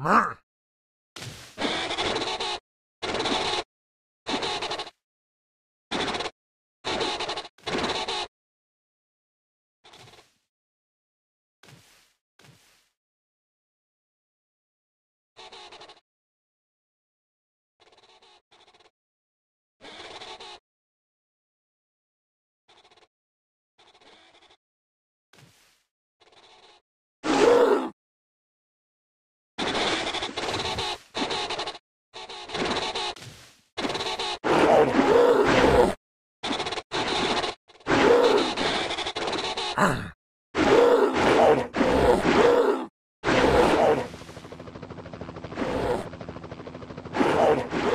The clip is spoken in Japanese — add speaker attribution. Speaker 1: Murr. you Oh.